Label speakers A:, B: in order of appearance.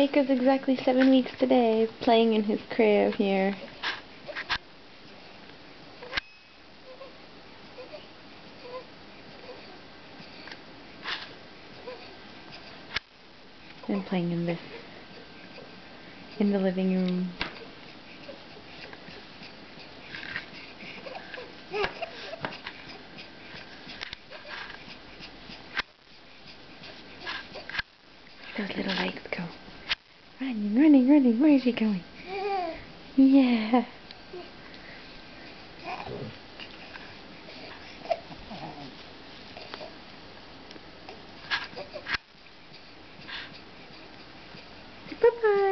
A: Eicca's exactly seven weeks today, playing in his crib here. And playing in this, in the living room. Those little legs go. Running, running, running. Where is he going? Yeah. Bye-bye.